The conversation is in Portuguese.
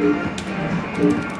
Música